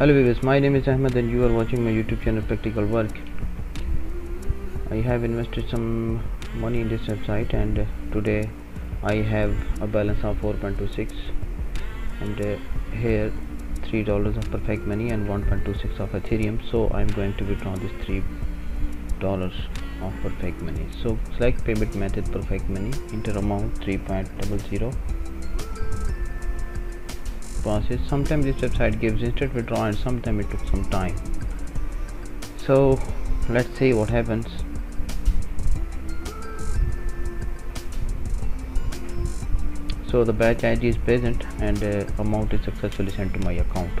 Hello viewers, my name is Ahmed and you are watching my YouTube channel Practical Work. I have invested some money in this website and uh, today I have a balance of 4.26 and uh, here three dollars of perfect money and 1.26 of Ethereum so I'm going to withdraw this three dollars of perfect money so select payment method perfect money enter amount 3.00 process. Sometimes this website gives instant withdrawal and sometimes it took some time. So let's see what happens. So the batch id is present and uh, amount is successfully sent to my account.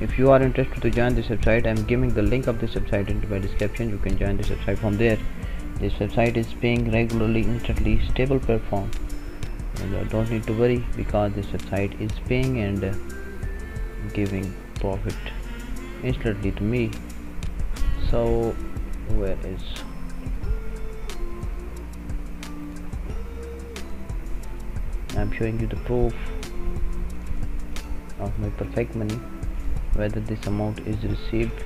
If you are interested to join this website i'm giving the link of this website into my description. You can join this website from there. This website is paying regularly instantly stable platform and uh, don't need to worry because this website is paying and uh, giving profit instantly to me. So where is I'm showing you the proof of my perfect money whether this amount is received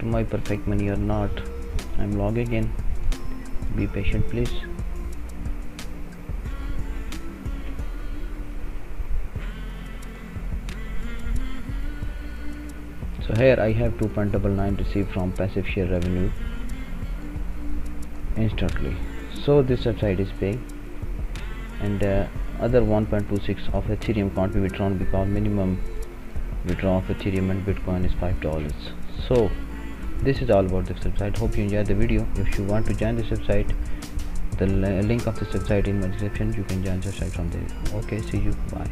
to my perfect money or not. I'm logging in. Be patient please so here I have 2.99 received from passive share revenue instantly. So this website is paying and uh, other 1.26 of ethereum can't be withdrawn because minimum withdrawal of ethereum and bitcoin is five dollars. So this is all about this website. Hope you enjoyed the video. If you want to join this website the link of this website in my description. You can join the website from there. Okay see you. Bye